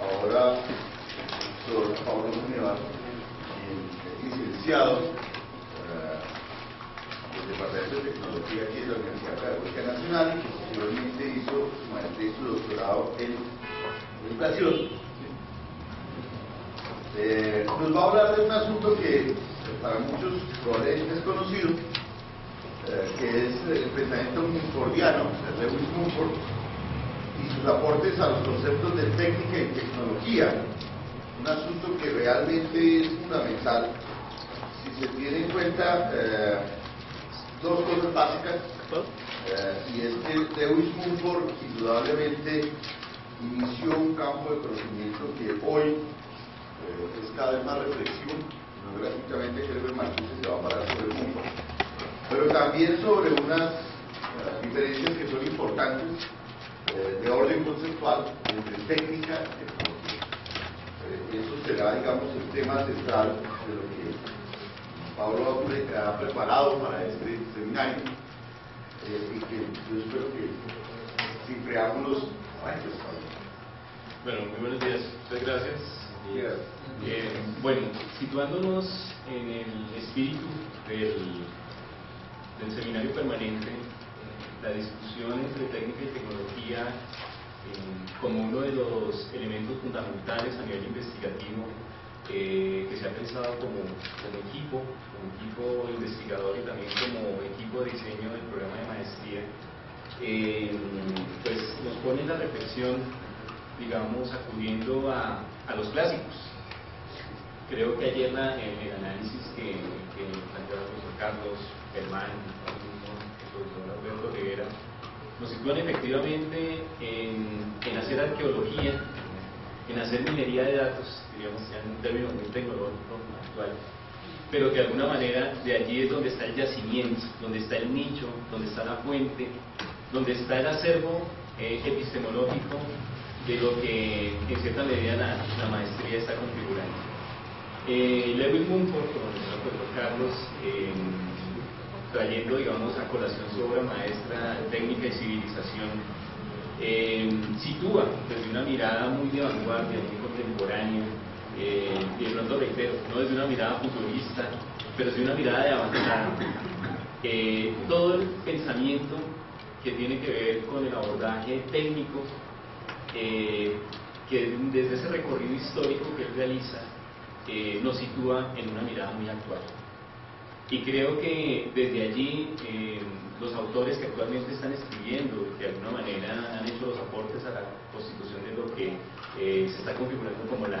ahora el profesor Pablo Munevar, licenciado eh, del Departamento de Tecnología aquí en la Universidad Pedagógica Nacional y posteriormente hizo su maestría y su doctorado en educación. Eh, nos va a hablar de un asunto que para muchos probablemente es conocido, eh, que es el pensamiento mumfordiano, el Lewis Mumford, y sus aportes a los conceptos de técnica y tecnología, un asunto que realmente es fundamental. Si se tiene en cuenta eh, dos cosas básicas, y es que Lewis Mumford indudablemente inició un campo de conocimiento que hoy es cada vez más reflexivo, no gráficamente Herbert Marcuse se va a parar sobre mundo, pero también sobre unas diferencias que son importantes eh, de orden conceptual entre técnica y tecnología. Eh, eso será, digamos, el tema central de lo que Pablo ha preparado para este seminario eh, y que yo espero que sin preámbulos vaya Bueno, muy buenos días, muchas gracias. Eh, bueno, situándonos en el espíritu del, del seminario permanente, la discusión entre técnica y tecnología eh, como uno de los elementos fundamentales a nivel investigativo eh, que se ha pensado como, como, equipo, como equipo investigador y también como equipo de diseño del programa de maestría, pues nos pone la reflexión, digamos, acudiendo a, a los clásicos. Creo que ayer la, el análisis que, que planteaba el profesor Carlos Germán, profesor Alberto Rivera, nos sitúan efectivamente en, en, hacer arqueología, en hacer minería de datos, diríamos ya en un término muy tecnológico actual, pero que de alguna manera de allí es donde está el yacimiento, donde está el nicho, donde está la fuente, donde está el acervo eh, epistemológico de lo que en cierta medida la, maestría está configurando. Eh, Lewis Mumford, como el Carlos, eh, trayendo, digamos, a colación su obra maestra Técnica y Civilización, eh, sitúa desde una mirada muy de vanguardia, muy contemporánea, eh, y de pronto reitero, no desde una mirada futurista, pero desde una mirada de avanzada, todo el pensamiento que tiene que ver con el abordaje técnico eh, que desde ese recorrido histórico que él realiza nos sitúa en una mirada muy actual. Y creo que desde allí eh, los autores que actualmente están escribiendo, de alguna manera han hecho los aportes a la constitución de lo que se está configurando como la,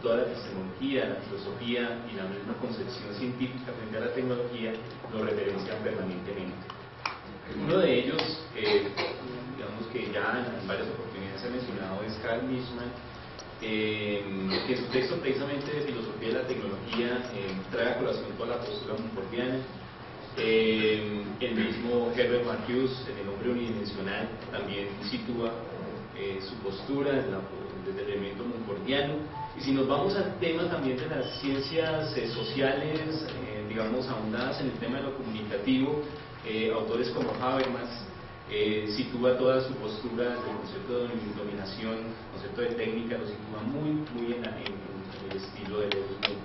toda la epistemología, la filosofía y la misma concepción científica frente a la tecnología, lo referencian permanentemente. Uno de ellos, digamos que ya en varias oportunidades, se ha mencionado es Carl Mishman, eh, que su texto precisamente de filosofía de la tecnología eh, trae a colación toda la postura Mumfordiana. Eh, el mismo Herbert Marcuse, en El hombre unidimensional, también sitúa su postura desde, el elemento mumfordiano. Y si nos vamos al tema también de las ciencias sociales, digamos, ahondadas en el tema de lo comunicativo, autores como Habermas, eh, sitúa toda su postura del concepto de dominación, concepto de técnica, lo sitúa muy, muy en, el estilo de Lewis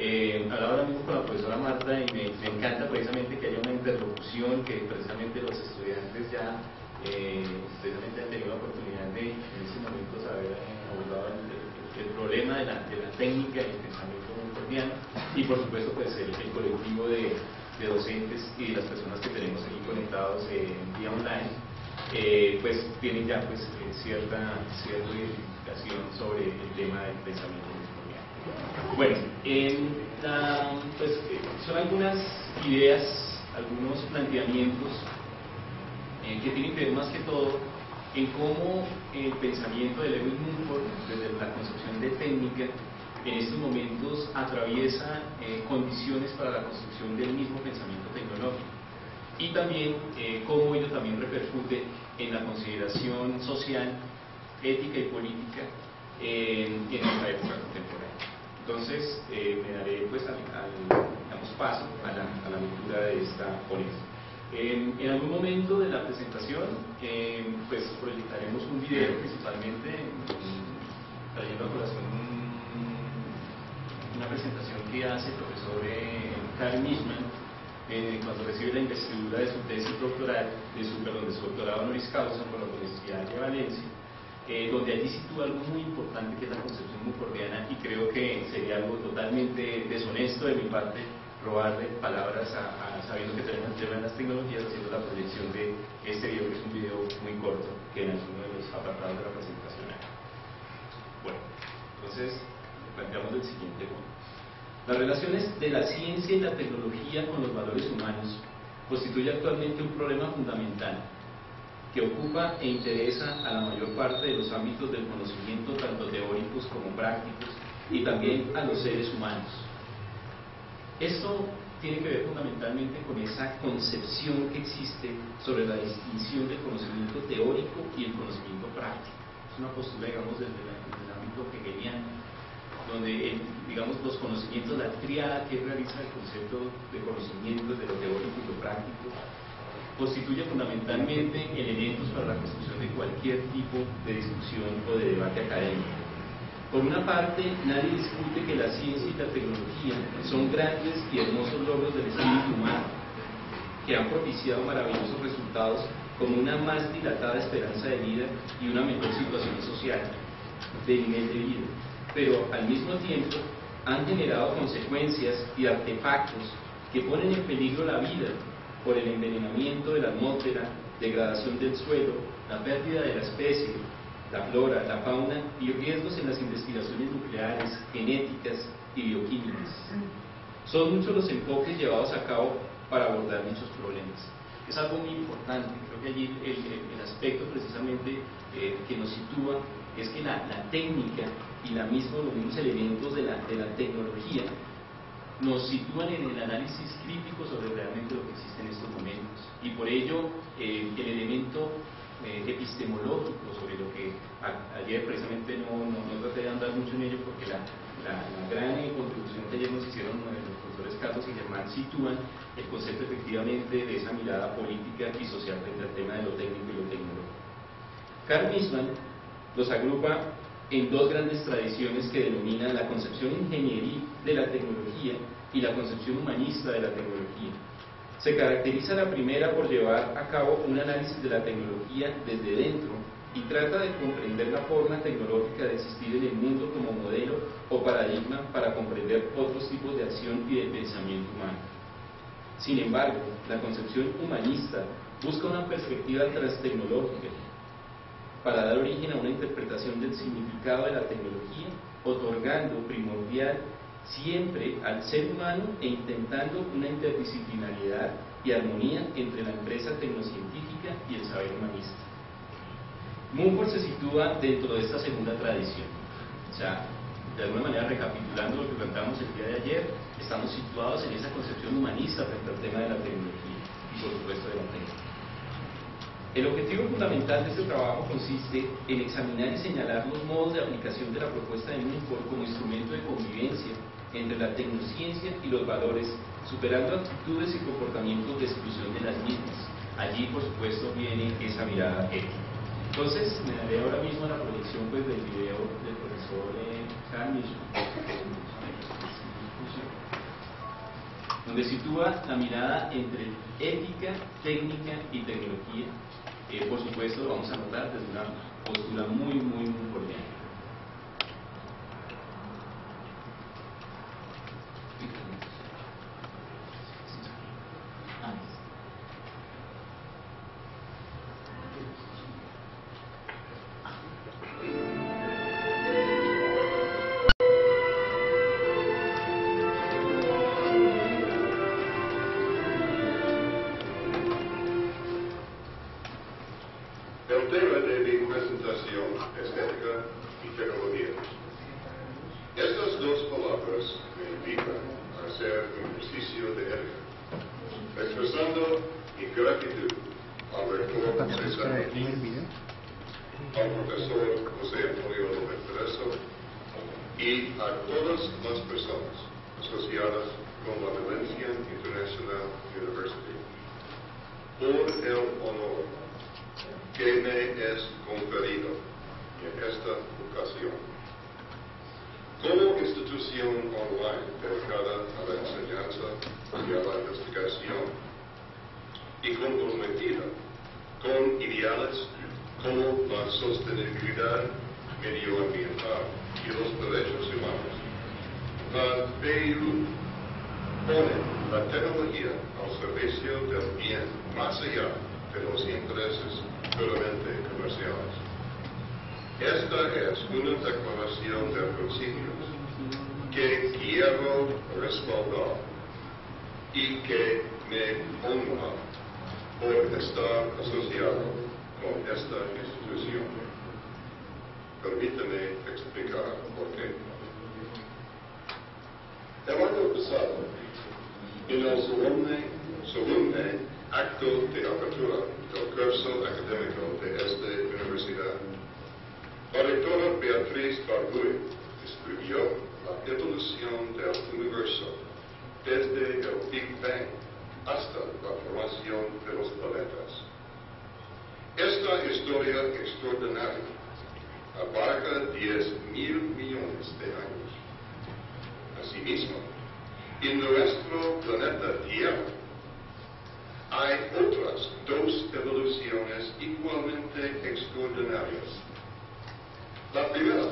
eh, hablaba ahora mismo con la profesora Marta y me, encanta precisamente que haya una interlocución, que precisamente los estudiantes ya eh, precisamente han tenido la oportunidad de en ese momento saber eh, abordado el, problema de la, de la, técnica y el pensamiento cordial y por supuesto pues el colectivo de de docentes y de las personas que tenemos aquí conectados en vía online, eh, pues tienen ya pues eh, cierta, cierta identificación sobre el tema del pensamiento Bueno, pues, eh, son algunas ideas, algunos planteamientos que tienen que ver más que todo en cómo el pensamiento de Lewis Mumford, desde la concepción de técnica, en estos momentos atraviesa eh, condiciones para la construcción del mismo pensamiento tecnológico. Y también eh, cómo ello también repercute en la consideración social, ética y política en, nuestra época contemporánea. Entonces, eh, me daré pues al, damos paso a la, lectura de esta ponencia. En, algún momento de la presentación, eh, pues proyectaremos un video principalmente trayendo a colación presentación que hace el profesor eh, Mishman eh, cuando recibe la investidura de su tesis doctoral, de su, perdón, de su doctorado honoris causa por la Universidad de Valencia, eh, donde allí sitúa algo muy importante que es la concepción mucordiana y creo que sería algo totalmente deshonesto de mi parte robarle palabras a, sabiendo que tenemos las tecnologías haciendo la proyección de este video, que es un video muy corto, que es uno de los apartados de la presentación. Bueno, entonces planteamos el siguiente modo. Las relaciones de la ciencia y la tecnología con los valores humanos constituye actualmente un problema fundamental que ocupa e interesa a la mayor parte de los ámbitos del conocimiento, tanto teóricos como prácticos, y también a los seres humanos. Esto tiene que ver fundamentalmente con esa concepción que existe sobre la distinción del conocimiento teórico y el conocimiento práctico. Es una postura, digamos, desde, el ámbito hegeliano, donde, digamos, los conocimientos, la triada que realiza el concepto de conocimiento de lo teórico y lo práctico, constituye fundamentalmente elementos para la construcción de cualquier tipo de discusión o de debate académico. Por una parte, nadie discute que la ciencia y la tecnología son grandes y hermosos logros del espíritu humano, que han propiciado maravillosos resultados como una más dilatada esperanza de vida y una mejor situación social de nivel de vida. Pero al mismo tiempo han generado consecuencias y artefactos que ponen en peligro la vida por el envenenamiento de la atmósfera, degradación del suelo, la pérdida de la especie, la flora, la fauna y riesgos en las investigaciones nucleares, genéticas y bioquímicas. Son muchos los enfoques llevados a cabo para abordar dichos problemas. Es algo muy importante, creo que allí el, aspecto precisamente eh, que nos sitúa es que la, técnica y la misma, los mismos elementos de la, de la tecnología nos sitúan en el análisis crítico sobre realmente lo que existe en estos momentos. Y por ello, eh, el elemento eh, epistemológico sobre lo que ayer precisamente no, no, traté de andar mucho en ello porque la, la, gran contribución que ayer nos hicieron los profesores Carlos y Germán sitúan el concepto efectivamente de esa mirada política y social frente al tema de lo técnico y lo tecnológico. Carl Misman los agrupa en dos grandes tradiciones que denominan la concepción ingenieril de la tecnología y la concepción humanista de la tecnología. Se caracteriza la primera por llevar a cabo un análisis de la tecnología desde dentro y trata de comprender la forma tecnológica de existir en el mundo como modelo o paradigma para comprender otros tipos de acción y de pensamiento humano. Sin embargo, la concepción humanista busca una perspectiva transtecnológica para dar origen a una interpretación del significado de la tecnología, otorgando primordial siempre al ser humano e intentando una interdisciplinariedad y armonía entre la empresa tecnocientífica y el saber humanista. Mumford se sitúa dentro de esta segunda tradición. O sea, de alguna manera recapitulando lo que planteamos el día de ayer, estamos situados en esa concepción humanista frente al tema de la tecnología y por supuesto de la técnica. El objetivo fundamental de este trabajo consiste en examinar y señalar los modos de aplicación de la propuesta de Mumford como instrumento de convivencia entre la tecnociencia y los valores, superando actitudes y comportamientos de exclusión de las mismas. Allí, por supuesto, viene esa mirada ética. Entonces, me daré ahora mismo la proyección pues, del video del profesor eh, donde sitúa la mirada entre ética, técnica y tecnología. Eh, por supuesto, vamos a notar desde una postura muy, muy, muy cordial. Yo le al rector José al profesor José Antonio López Perezo y a todas las personas asociadas con la Valencia International University por el honor que me es conferido en esta ocasión. Como institución online dedicada a la enseñanza y a la investigación, y comprometida con ideales como la sostenibilidad medioambiental y los derechos humanos, la PIU pone la tecnología al servicio del bien más allá de los intereses puramente comerciales. Esta es una declaración de principios que quiero respaldar y que me honra por estar asociado con esta institución. Permítame explicar por qué. El año pasado, en el solemne, acto de apertura del curso académico de esta universidad, la rectora Beatriz Barbuy describió la evolución del universo desde el Big Bang hasta la formación de los planetas. Esta historia extraordinaria abarca 10 mil millones de años. Asimismo, en nuestro planeta Tierra hay otras dos evoluciones igualmente extraordinarias. La primera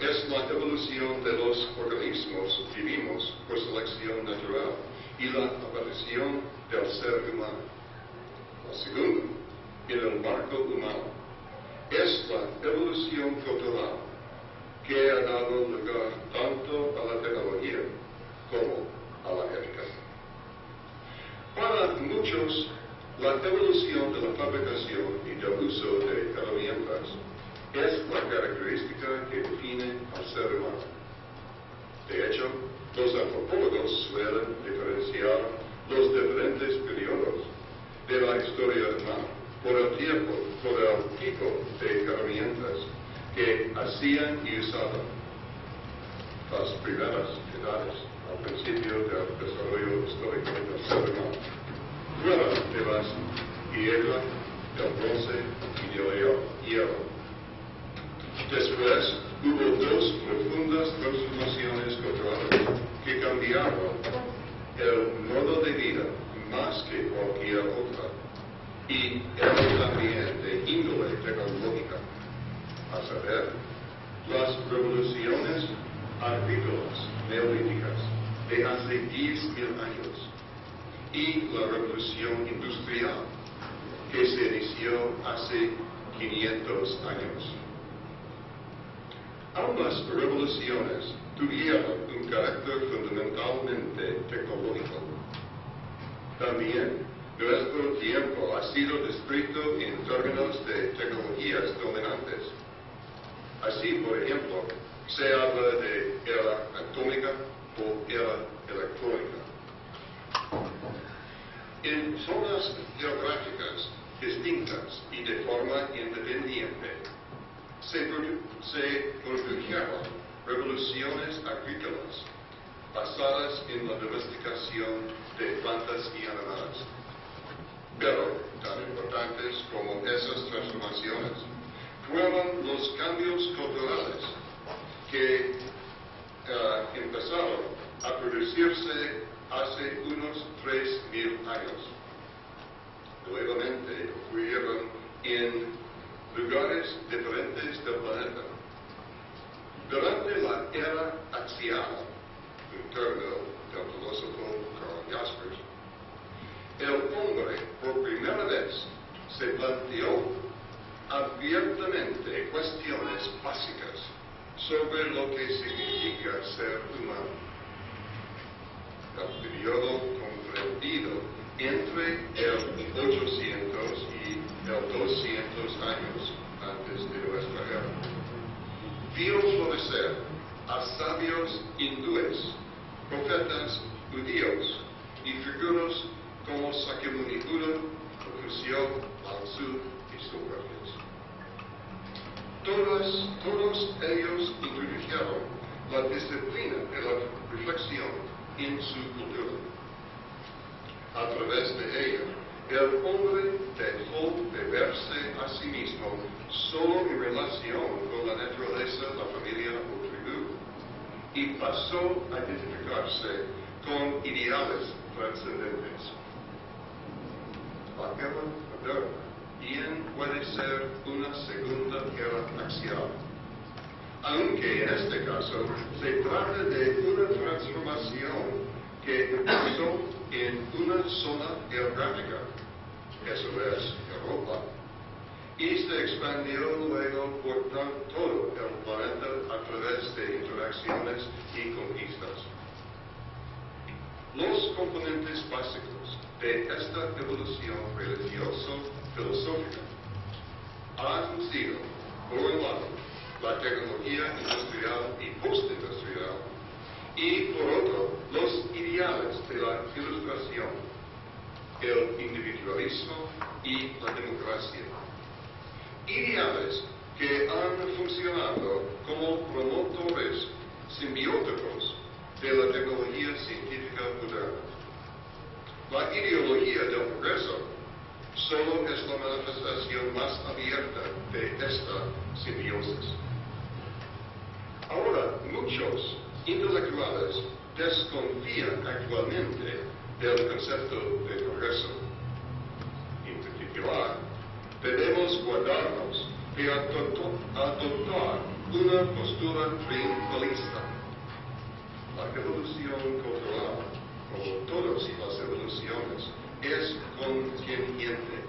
es la evolución de los organismos vivos por selección natural y la aparición del ser humano. La segunda, en el marco humano, es la evolución cultural que ha dado lugar tanto a la tecnología como a la ética. Para muchos, la evolución de la fabricación y del uso de herramientas es la característica que define al ser humano. De hecho, los antropólogos suelen diferenciar los diferentes periodos de la historia humana por el tiempo, por el tipo de herramientas que hacían y usaban. Las primeras edades al principio del desarrollo histórico del ser humano, fuera de las piedra, del bronce y del hierro. Después hubo dos profundas transformaciones culturales que cambiaron el modo de vida más que cualquier otra. Y el también de índole tecnológica, a saber, las revoluciones agrícolas neolíticas de hace 10.000 años. Y la revolución industrial que se inició hace 500 años. Ambas revoluciones tuvieron un carácter fundamentalmente tecnológico. También nuestro tiempo ha sido descrito en términos de tecnologías dominantes. Así, por ejemplo, se habla de era atómica o era electrónica. En zonas geográficas distintas y de forma independiente, se, produ produjeron revoluciones agrícolas basadas en la domesticación de plantas y animales. Pero, tan importantes como esas transformaciones, fueron los cambios culturales que uh, empezaron a producirse hace unos 3.000 años. Nuevamente ocurrieron en lugares diferentes del planeta. Durante la era axial, un término del filósofo Karl Jaspers, el hombre por primera vez se planteó abiertamente cuestiones básicas sobre lo que significa ser humano. El periodo comprendido entre el 800 y 200 años antes de nuestra era vio florecer a sabios hindúes, profetas judíos y figuras como Sakyamuni Buda, Confucio, Lao y Sócrates. Todos, todos ellos introdujeron la disciplina de la reflexión en su cultura. A través de ella, el hombre dejó de verse a sí mismo solo en relación con la naturaleza, la familia o tribu, y pasó a identificarse con ideales trascendentes. La guerra moderna bien puede ser una segunda guerra axial, aunque en este caso se trata de una transformación que empezó en una zona geográfica, eso es Europa, y se expandió luego por todo el planeta a través de interacciones y conquistas. Los componentes básicos de esta evolución religioso-filosófica han sido, por un lado, la tecnología industrial y postindustrial, y por otro, los ideales de la ilustración, el individualismo y la democracia. Ideales que han funcionado como promotores simbióticos de la tecnología científica moderna. La ideología del progreso solo es la manifestación más abierta de esta simbiosis. Ahora, muchos intelectuales desconfían actualmente del concepto de progreso. En particular, debemos guardarnos de adoptar una postura triunfalista. La evolución cultural, como todas las evoluciones, es contingente.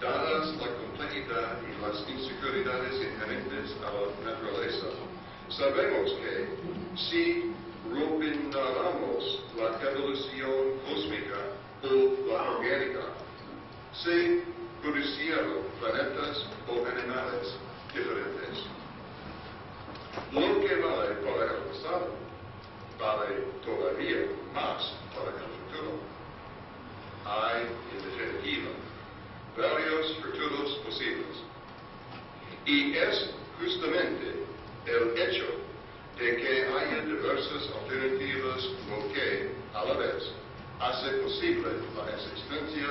Dadas la complejidad y las inseguridades inherentes a la naturaleza, sabemos que si rompiéramos la evolución cósmica o la orgánica, se produjeron planetas o animales diferentes. Lo que vale para el pasado vale todavía más para el futuro. Hay, en definitiva, varios futuros posibles. Y es justamente el hecho de que haya diversas alternativas lo que, a la vez, hace posible la existencia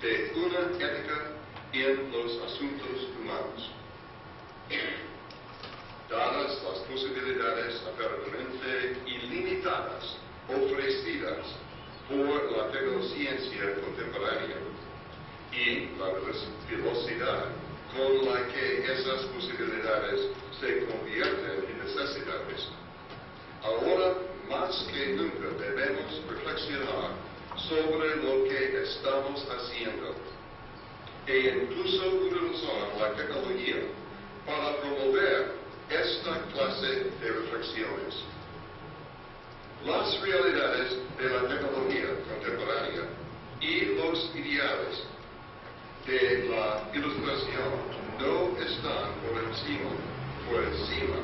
de una ética en los asuntos humanos. Dadas las posibilidades aparentemente ilimitadas ofrecidas por la tecnociencia contemporánea y la velocidad con la que esas posibilidades se convierten en necesidades. Ahora, más que nunca, debemos reflexionar sobre lo que estamos haciendo e incluso utilizar la tecnología para promover esta clase de reflexiones. Las realidades de la tecnología contemporánea y los ideales de la ilustración no están por encima, por encima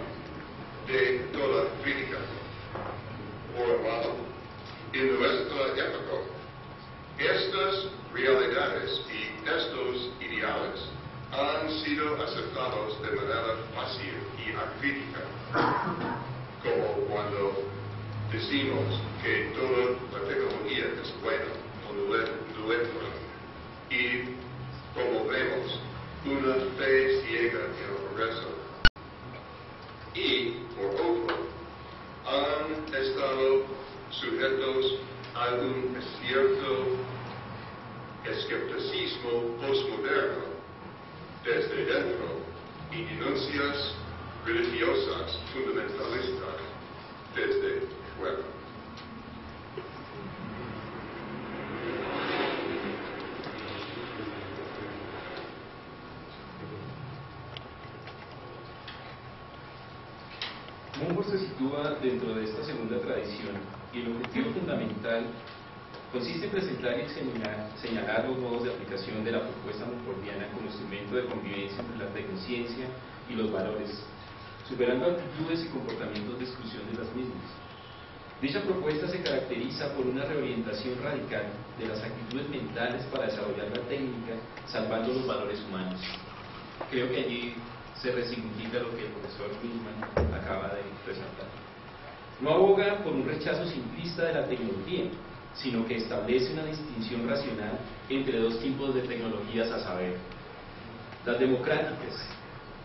de toda crítica. Por lado, en nuestra época, estas realidades y estos ideales han sido aceptados de manera fácil y acrítica, como cuando decimos que toda la tecnología es buena o duetra y como vemos una fe ciega en el progreso. Y, otro, han estado sujetos a un cierto escepticismo postmoderno desde dentro y denuncias religiosas fundamentalistas desde fuera. Mungo se sitúa dentro de esta segunda tradición y el objetivo fundamental consiste en presentar y señalar, señalar los modos de aplicación de la propuesta mumfordiana como instrumento de convivencia entre la tecnociencia y los valores, superando actitudes y comportamientos de exclusión de las mismas. Dicha propuesta se caracteriza por una reorientación radical de las actitudes mentales para desarrollar la técnica, salvando los valores humanos. Creo que allí se resignifica lo que el profesor Wilman acaba de resaltar. No aboga por un rechazo simplista de la tecnología, sino que establece una distinción racional entre dos tipos de tecnologías a saber. Las democráticas,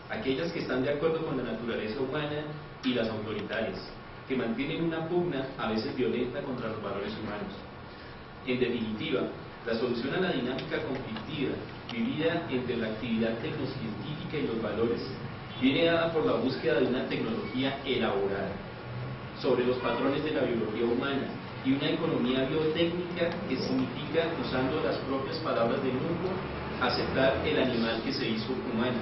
aquellas que están de acuerdo con la naturaleza humana y las autoritarias, que mantienen una pugna a veces violenta contra los valores humanos. En definitiva, la solución a la dinámica conflictiva vivida entre la actividad tecnocientífica y los valores viene dada por la búsqueda de una tecnología elaborada sobre los patrones de la biología humana y una economía biotécnica que significa, usando las propias palabras de mundo, aceptar el animal que se hizo humano.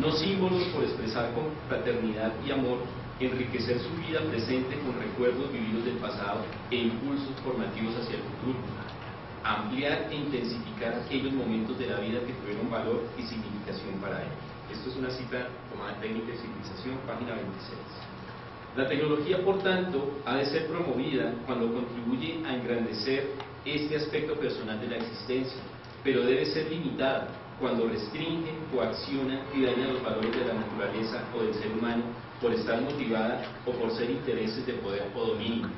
No símbolos por expresar con fraternidad y amor, enriquecer su vida presente con recuerdos vividos del pasado e impulsos formativos hacia el futuro. Ampliar e intensificar aquellos momentos de la vida que tuvieron valor y significación para él. Esto es una cita tomada técnica de civilización, página 26. La tecnología, por tanto, ha de ser promovida cuando contribuye a engrandecer este aspecto personal de la existencia, pero debe ser limitada cuando restringe, coacciona y daña los valores de la naturaleza o del ser humano por estar motivada o por ser intereses de poder o dominio.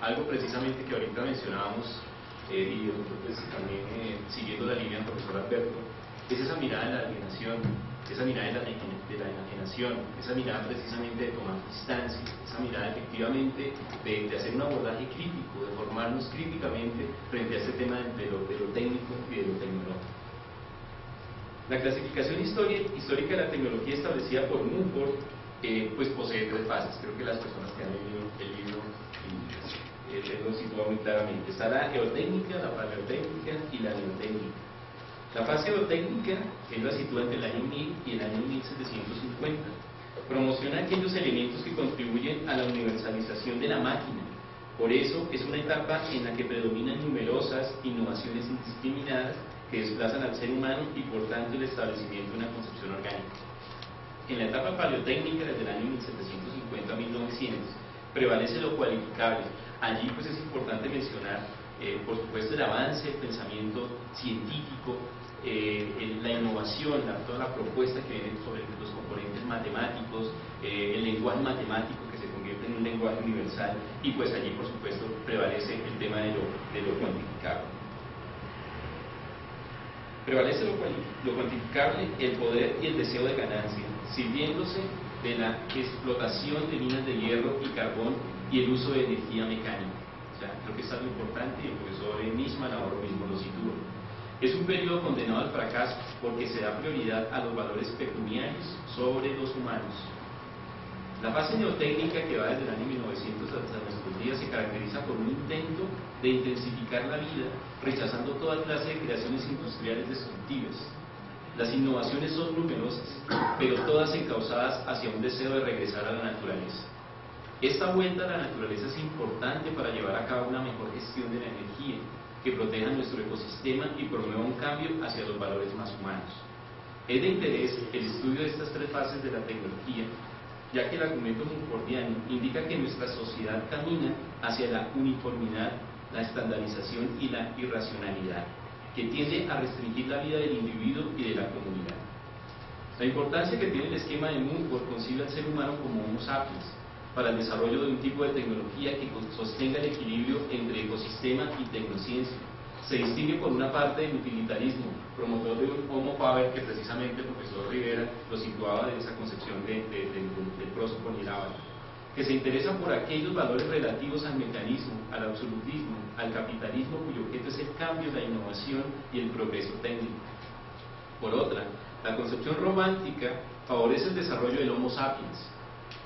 Algo precisamente que ahorita mencionábamos, eh, y pues, también eh, siguiendo la línea del profesor Alberto, es esa mirada de la alienación, esa mirada de la, enajenación, esa mirada precisamente de tomar distancia, esa mirada efectivamente de, hacer un abordaje crítico, de formarnos críticamente frente a este tema de lo, técnico y de lo tecnológico. La clasificación histórica de la tecnología establecida por Mumford eh, pues posee tres fases. Creo que las personas que han leído el libro eh, lo sitúa muy claramente. Está la geotécnica, la paleotécnica y la neotécnica. La fase geotécnica él la sitúa entre el año 1000 y el año 1750. Promociona aquellos elementos que contribuyen a la universalización de la máquina. Por eso es una etapa en la que predominan numerosas innovaciones indiscriminadas que desplazan al ser humano y por tanto el establecimiento de una concepción orgánica. En la etapa paleotécnica, desde el año 1750 a 1900, prevalece lo cualificable. Allí pues es importante mencionar, eh, por supuesto, el avance del pensamiento científico, eh, la innovación, toda la propuesta que viene sobre los componentes matemáticos, eh, el lenguaje matemático que se convierte en un lenguaje universal y pues allí por supuesto prevalece el tema de lo, de lo cuantificable. Prevalece lo, cuantificable, el poder y el deseo de ganancia, sirviéndose de la explotación de minas de hierro y carbón y el uso de energía mecánica. O sea, creo que es algo importante y el profesor Nisman ahora mismo lo sitúa. Es un periodo condenado al fracaso porque se da prioridad a los valores pecuniarios sobre los humanos. La fase neotécnica que va desde el año 1900 hasta nuestros días se caracteriza por un intento de intensificar la vida, rechazando toda clase de creaciones industriales destructivas. Las innovaciones son numerosas, pero todas encausadas hacia un deseo de regresar a la naturaleza. Esta vuelta a la naturaleza es importante para llevar a cabo una mejor gestión de la energía, que proteja nuestro ecosistema y promueva un cambio hacia los valores más humanos. Es de interés el estudio de estas tres fases de la tecnología ya que el argumento Mumfordiano indica que nuestra sociedad camina hacia la uniformidad, la estandarización y la irracionalidad, que tiende a restringir la vida del individuo y de la comunidad. La importancia que tiene el esquema de Mumford concibe al ser humano como Homo sapiens para el desarrollo de un tipo de tecnología que sostenga el equilibrio entre ecosistema y tecnociencia, se distingue por una parte del utilitarismo, promotor de un homo faber que precisamente el profesor Rivera lo situaba de esa concepción de, de, del próspoco que se interesa por aquellos valores relativos al mecanismo, al absolutismo, al capitalismo cuyo objeto es el cambio, la innovación y el progreso técnico. Por otra, la concepción romántica favorece el desarrollo del Homo sapiens,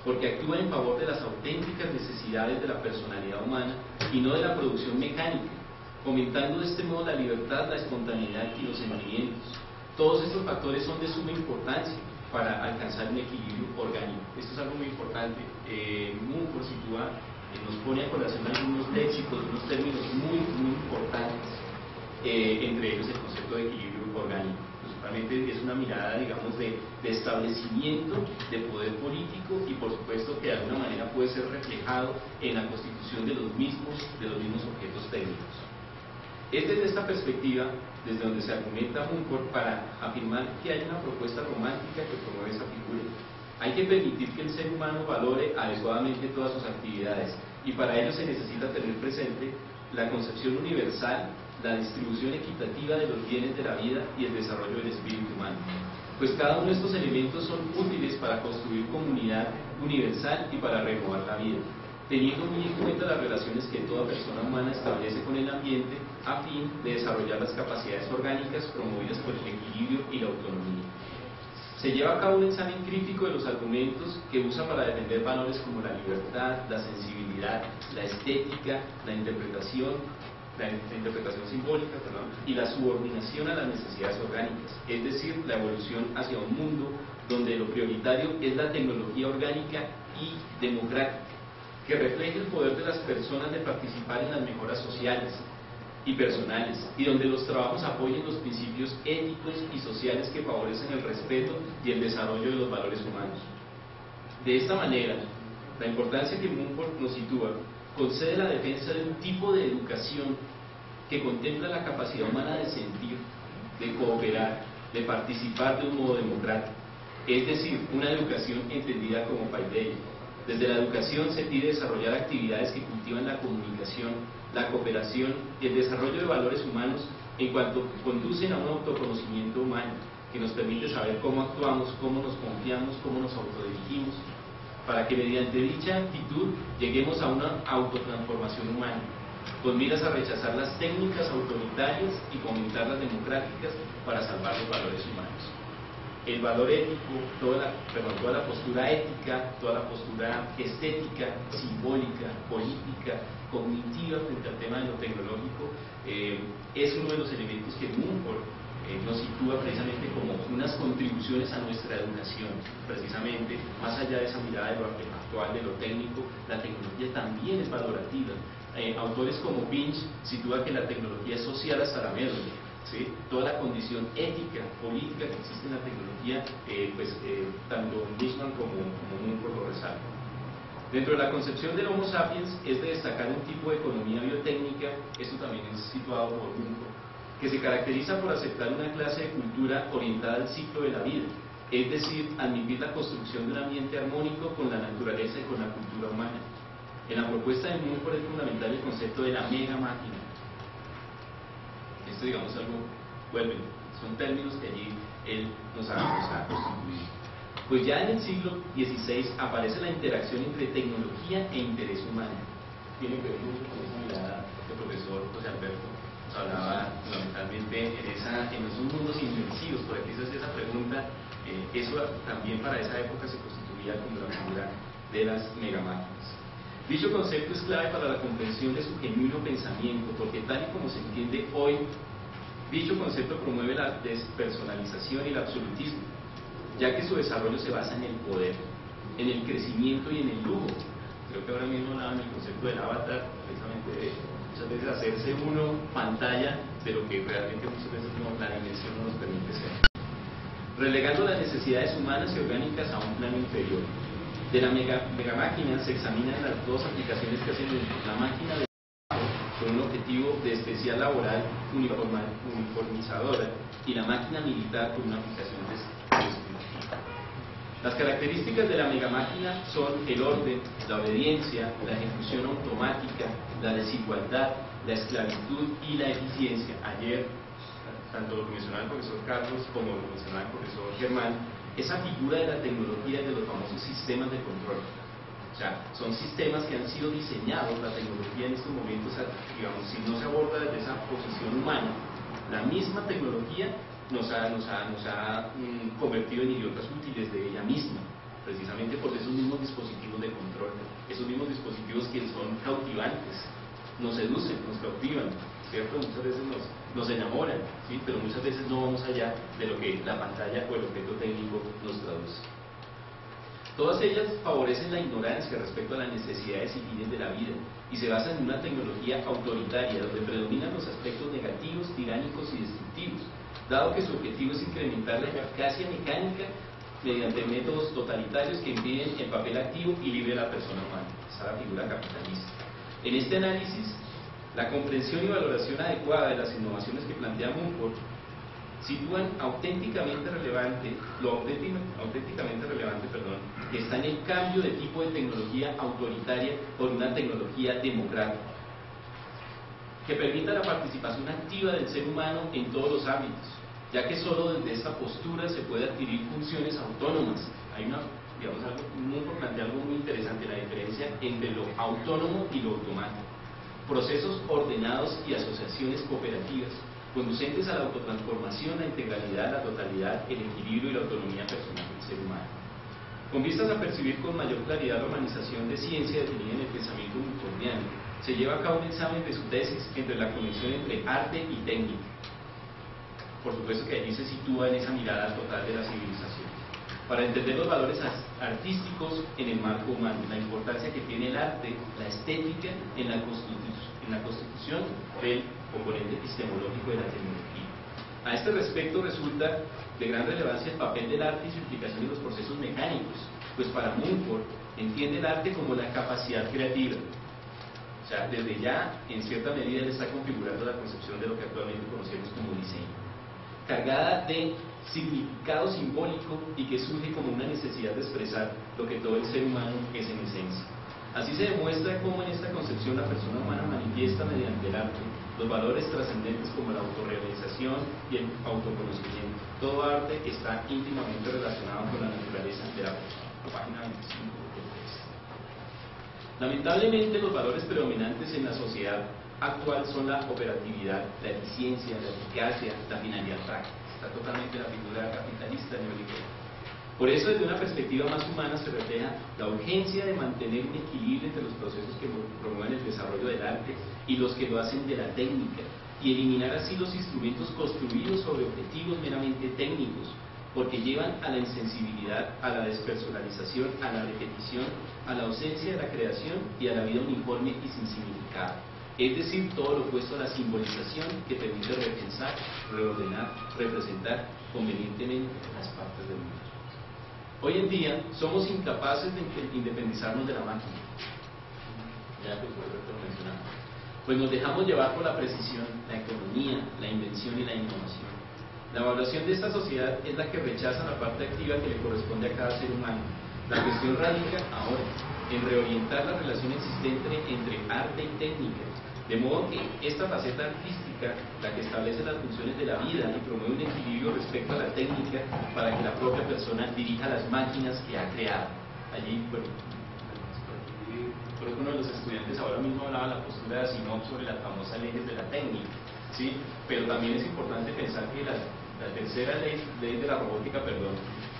porque actúa en favor de las auténticas necesidades de la personalidad humana y no de la producción mecánica fomentando de este modo la libertad, la espontaneidad y los sentimientos. Todos estos factores son de suma importancia para alcanzar un equilibrio orgánico. Esto es algo muy importante. Eh, Mumford sitúa, eh, nos pone a colación algunos léxicos, unos términos muy, muy importantes, eh, entre ellos el concepto de equilibrio orgánico. Principalmente es una mirada, digamos, de, de establecimiento de poder político y, por supuesto, que de alguna manera puede ser reflejado en la constitución de los mismos, de los mismos objetos técnicos. Es desde esta perspectiva desde donde se argumenta Mumford para afirmar que hay una propuesta romántica que promueve esa figura. Hay que permitir que el ser humano valore adecuadamente todas sus actividades y para ello se necesita tener presente la concepción universal, la distribución equitativa de los bienes de la vida y el desarrollo del espíritu humano. Pues cada uno de estos elementos son útiles para construir comunidad universal y para renovar la vida, teniendo muy en cuenta las relaciones que toda persona humana establece con el ambiente a fin de desarrollar las capacidades orgánicas promovidas por el equilibrio y la autonomía. Se lleva a cabo un examen crítico de los argumentos que usa para defender valores como la libertad, la sensibilidad, la estética, la interpretación, la, interpretación simbólica y la subordinación a las necesidades orgánicas, es decir, la evolución hacia un mundo donde lo prioritario es la tecnología orgánica y democrática, que refleje el poder de las personas de participar en las mejoras sociales, y personales, y donde los trabajos apoyen los principios éticos y sociales que favorecen el respeto y el desarrollo de los valores humanos. De esta manera, la importancia que Mumford nos sitúa concede la defensa de un tipo de educación que contempla la capacidad humana de sentir, de cooperar, de participar de un modo democrático, es decir, una educación entendida como paideia. Desde la educación se pide desarrollar actividades que cultivan la comunicación, la cooperación y el desarrollo de valores humanos en cuanto conducen a un autoconocimiento humano que nos permite saber cómo actuamos, cómo nos confiamos, cómo nos autodirigimos, para que mediante dicha actitud lleguemos a una autotransformación humana, con miras a rechazar las técnicas autoritarias y fomentar las democráticas para salvar los valores humanos. El valor ético, toda la, toda la postura ética, toda la postura estética, simbólica, política, cognitiva frente al tema de lo tecnológico, eh, es uno de los elementos que Mumford eh, nos sitúa precisamente como unas contribuciones a nuestra educación, precisamente, más allá de esa mirada de lo actual, de lo técnico, la tecnología también es valorativa. Eh, autores como Pinch sitúa que la tecnología es social hasta la médula, toda la condición ética, política que existe en la tecnología, eh, pues eh, tanto Bushman como, como lo resaltan. Dentro de la concepción del Homo sapiens es de destacar un tipo de economía biotécnica, esto también es situado por Munro, que se caracteriza por aceptar una clase de cultura orientada al ciclo de la vida, es decir, admitir la construcción de un ambiente armónico con la naturaleza y con la cultura humana. En la propuesta de Munro es fundamental el concepto de la mega máquina, esto digamos algo, vuelve, son términos que allí él nos ha, constituido. Pues ya en el siglo XVI aparece la interacción entre tecnología e interés humano. Tiene que ver mucho con esa mirada que el profesor José Alberto hablaba fundamentalmente en, esa, en esos mundos inmersivos, por se hace esa pregunta, eh, eso también para esa época se constituía como la figura de las megamáquinas. Dicho concepto es clave para la comprensión de su genuino pensamiento, porque tal y como se entiende hoy, dicho concepto promueve la despersonalización y el absolutismo, ya que su desarrollo se basa en el poder, en el crecimiento y en el lujo. Creo que ahora mismo en el concepto del avatar, precisamente de muchas veces hacerse uno pantalla de lo que realmente muchas veces no, la dimensión no nos permite ser. Relegando las necesidades humanas y orgánicas a un plano inferior de la mega, máquina se examinan las dos aplicaciones que hacen la máquina de con un objetivo de especial laboral uniformizadora y la máquina militar con una aplicación destructiva. Las características de la megamáquina son el orden, la obediencia, la ejecución automática, la desigualdad, la esclavitud y la eficiencia. Ayer, tanto lo mencionaba el profesor Carlos como lo mencionaba el profesor Germán, esa figura de la tecnología de los famosos sistemas de control. O sea, son sistemas que han sido diseñados, la tecnología en estos momentos, digamos, si no se aborda desde esa posición humana, la misma tecnología nos ha, nos ha, nos ha mm, convertido en idiotas útiles de ella misma, precisamente por esos mismos dispositivos de control, esos mismos dispositivos que son cautivantes, nos seducen, nos cautivan, ¿cierto? Muchas veces nos, nos enamoran, ¿sí? pero muchas veces no vamos allá de lo que la pantalla o el objeto técnico nos traduce. Todas ellas favorecen la ignorancia respecto a las necesidades y fines de la vida y se basan en una tecnología autoritaria donde predominan los aspectos negativos, tiránicos y destructivos, dado que su objetivo es incrementar la eficacia mecánica mediante métodos totalitarios que impiden el papel activo y libre de la persona humana. Esa es la figura capitalista. En este análisis, la comprensión y valoración adecuada de las innovaciones que plantea Mumford sitúan auténticamente relevante, lo auténticamente relevante, perdón, que está en el cambio de tipo de tecnología autoritaria por una tecnología democrática. Que permita la participación activa del ser humano en todos los ámbitos, ya que solo desde esta postura se puede adquirir funciones autónomas. Hay una, digamos, algo muy importante, algo muy interesante, la diferencia entre lo autónomo y lo automático. Procesos ordenados y asociaciones cooperativas, conducentes a la autotransformación, la integralidad, la totalidad, el equilibrio y la autonomía personal del ser humano. Con vistas a percibir con mayor claridad la organización de ciencia definida en el pensamiento newtoniano, se lleva a cabo un examen de su tesis entre la conexión entre arte y técnica. Por supuesto que allí se sitúa en esa mirada total de la civilización. Para entender los valores artísticos en el marco humano, la importancia que tiene el arte, la estética en la, en la constitución del componente epistemológico de la tecnología. A este respecto resulta de gran relevancia el papel del arte y su implicación en los procesos mecánicos, pues para Mumford entiende el arte como la capacidad creativa, sea, desde ya, en cierta medida, él está configurando la concepción de lo que actualmente conocemos como diseño, cargada de significado simbólico y que surge como una necesidad de expresar lo que todo el ser humano es en esencia. Así se demuestra cómo en esta concepción la persona humana manifiesta mediante el arte los valores trascendentes como la autorrealización y el autoconocimiento. Todo arte está íntimamente relacionado con la naturaleza de la página 25. Lamentablemente los valores predominantes en la sociedad actual son la operatividad, la eficiencia, la eficacia, la finalidad práctica. Está totalmente la figura capitalista neoliberal. Por eso desde una perspectiva más humana se refleja la urgencia de mantener un equilibrio entre los procesos que promueven el desarrollo del arte y los que lo hacen de la técnica, y eliminar así los instrumentos construidos sobre objetivos meramente técnicos, porque llevan a la insensibilidad, a la despersonalización, a la repetición, a la ausencia de la creación y a la vida uniforme y sin significado. Es decir, todo lo opuesto a la simbolización que permite repensar, reordenar, representar convenientemente las partes del mundo. Hoy en día somos incapaces de independizarnos de la máquina. Ya pues, pues nos dejamos llevar por la precisión, la economía, la invención y la innovación la evaluación de esta sociedad es la que rechaza la parte activa que le corresponde a cada ser humano. La cuestión radica ahora en reorientar la relación existente entre arte y técnica, de modo que esta faceta artística, la que establece las funciones de la vida y promueve un equilibrio respecto a la técnica para que la propia persona dirija las máquinas que ha creado. Allí, bueno, creo que uno de los estudiantes ahora mismo hablaba de la postura de Asimov sobre las famosas leyes de la técnica, ¿sí? pero también es importante pensar que las la tercera ley, de la robótica, perdón,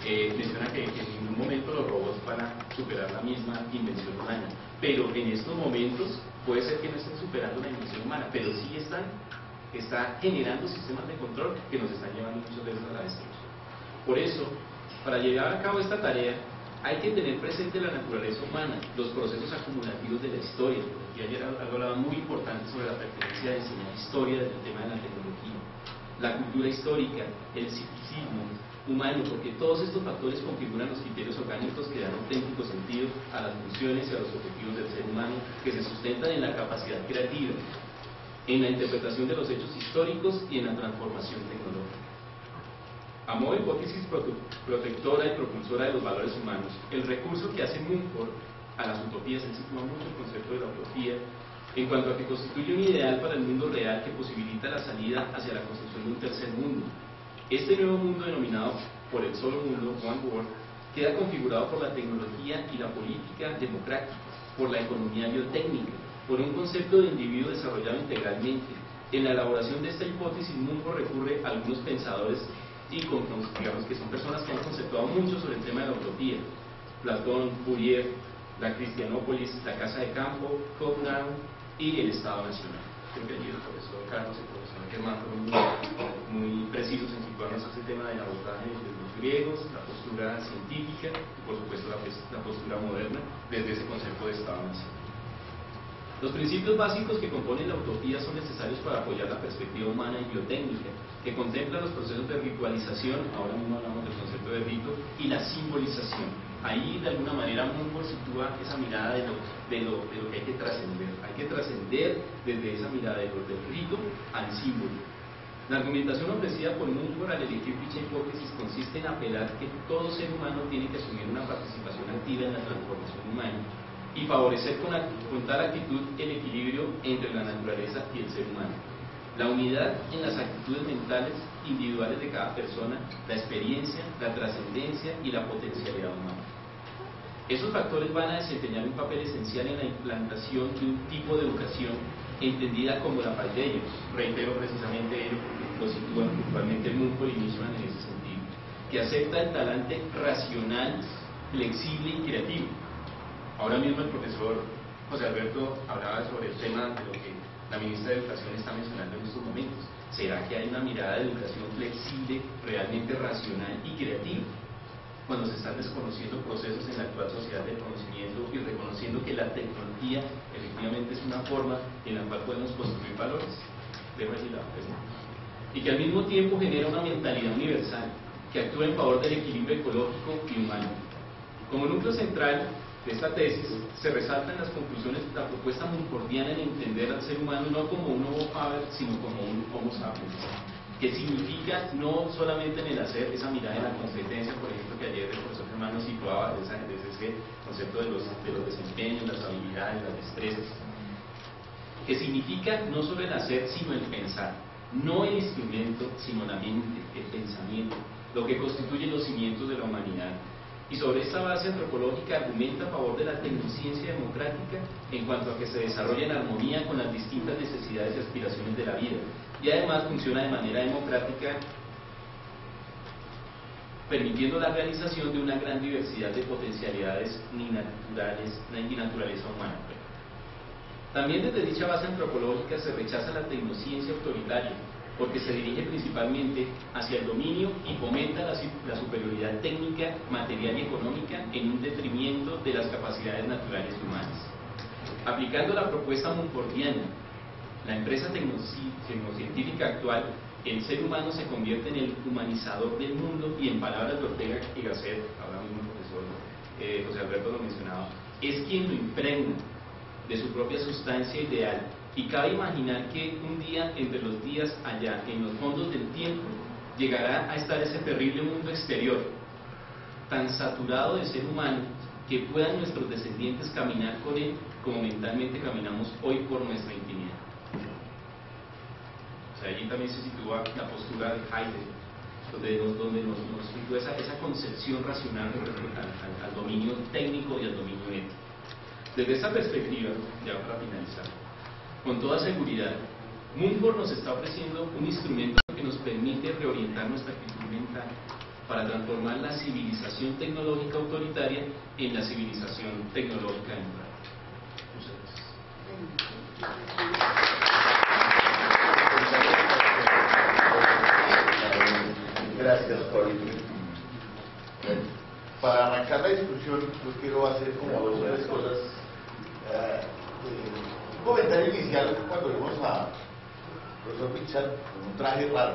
eh, menciona que, en ningún momento los robots van a superar la misma invención humana. Pero en estos momentos puede ser que no estén superando la invención humana, pero sí están está generando sistemas de control que nos están llevando muchas veces a la destrucción. Por eso, para llevar a cabo esta tarea, hay que tener presente la naturaleza humana, los procesos acumulativos de la historia. Y ayer hablaba muy importante sobre la pertenencia de enseñar historia del tema de la tecnología la cultura histórica, el psiquismo humano, porque todos estos factores configuran los criterios orgánicos que dan auténtico sentido a las funciones y a los objetivos del ser humano que se sustentan en la capacidad creativa, en la interpretación de los hechos históricos y en la transformación tecnológica. A modo de hipótesis protectora y propulsora de los valores humanos, el recurso que hace Mumford a las utopías, él sitúa mucho el concepto de la utopía en cuanto a que constituye un ideal para el mundo real que posibilita la salida hacia la construcción de un tercer mundo. Este nuevo mundo denominado por el solo mundo, One World, queda configurado por la tecnología y la política democrática, por la economía biotécnica, por un concepto de individuo desarrollado integralmente. En la elaboración de esta hipótesis, Mungo recurre a algunos pensadores y digamos que son personas que han conceptuado mucho sobre el tema de la utopía. Platón, Fourier, la Cristianópolis, la Casa de Campo, Copenhague, y el Estado Nacional. Creo que el profesor Carlos y profesor Germán fueron muy, precisos en situarnos ese tema de la abordaje de los griegos, la postura científica y por supuesto la, la postura moderna desde ese concepto de Estado Nacional. Los principios básicos que componen la utopía son necesarios para apoyar la perspectiva humana y biotécnica, que contempla los procesos de ritualización, ahora mismo hablamos del concepto de rito, y la simbolización. Ahí de alguna manera Mumford sitúa esa mirada de lo, de lo, de lo que hay que trascender. Hay que trascender desde esa mirada de lo, del rito al símbolo. La argumentación ofrecida por Mumford al elegir dicha hipótesis consiste en apelar que todo ser humano tiene que asumir una participación activa en la transformación humana y favorecer con, con tal actitud el equilibrio entre la naturaleza y el ser humano. La unidad en las actitudes mentales individuales de cada persona, la experiencia, la trascendencia y la potencialidad humana. Esos factores van a desempeñar un papel esencial en la implantación de un tipo de educación entendida como la paz de ellos. Reitero precisamente ello, lo sitúa principalmente Munko y Nisman en ese sentido, que acepta el talante racional, flexible y creativo. Ahora mismo el profesor José Alberto hablaba sobre el tema de lo que la ministra de Educación está mencionando en estos momentos. ¿Será que hay una mirada de educación flexible, realmente racional y creativa? Cuando se están desconociendo procesos en la actual sociedad de conocimiento y reconociendo que la tecnología efectivamente es una forma en la cual podemos construir valores. Y que al mismo tiempo genera una mentalidad universal que actúa en favor del equilibrio ecológico y humano. Como núcleo central de esta tesis se resaltan las conclusiones de la propuesta monfordiana en entender al ser humano no como un homo faber, sino como un homo sapiens, que significa no solamente en el hacer esa mirada en la competencia, por ejemplo, que ayer el profesor Germano situaba desde, ese concepto de los, de los desempeños, las habilidades, las destrezas, que significa no solo el hacer, sino el pensar, no el instrumento, sino la mente, el pensamiento, lo que constituye los cimientos de la humanidad. Y sobre esta base antropológica argumenta a favor de la tecnociencia democrática en cuanto a que se desarrolla en armonía con las distintas necesidades y aspiraciones de la vida y además funciona de manera democrática permitiendo la realización de una gran diversidad de potencialidades ni naturales ni naturaleza humana. También desde dicha base antropológica se rechaza la tecnociencia autoritaria, porque se dirige principalmente hacia el dominio y fomenta la, superioridad técnica, material y económica en un detrimento de las capacidades naturales humanas. Aplicando la propuesta Mumfordiana, la empresa tecnocientífica actual, el ser humano se convierte en el humanizador del mundo y en palabras de Ortega y Gasset, ahora mismo el profesor eh, José Alberto lo mencionaba, es quien lo impregna de su propia sustancia ideal y cabe imaginar que un día entre los días allá, en los fondos del tiempo, llegará a estar ese terrible mundo exterior, tan saturado de ser humano, que puedan nuestros descendientes caminar con él como mentalmente caminamos hoy por nuestra intimidad. Sea, allí también se sitúa la postura de Heidegger, donde nos, donde nos, sitúa esa, esa, concepción racional al, al dominio técnico y al dominio ético. Desde esa perspectiva, ya para finalizar, con toda seguridad, Mumford nos está ofreciendo un instrumento que nos permite reorientar nuestra actitud mental para transformar la civilización tecnológica autoritaria en la civilización tecnológica democrática. Gracias. Para arrancar la discusión, yo quiero hacer como dos o tres cosas. Eh, un comentario inicial cuando vimos a profesor Pichal con un traje raro.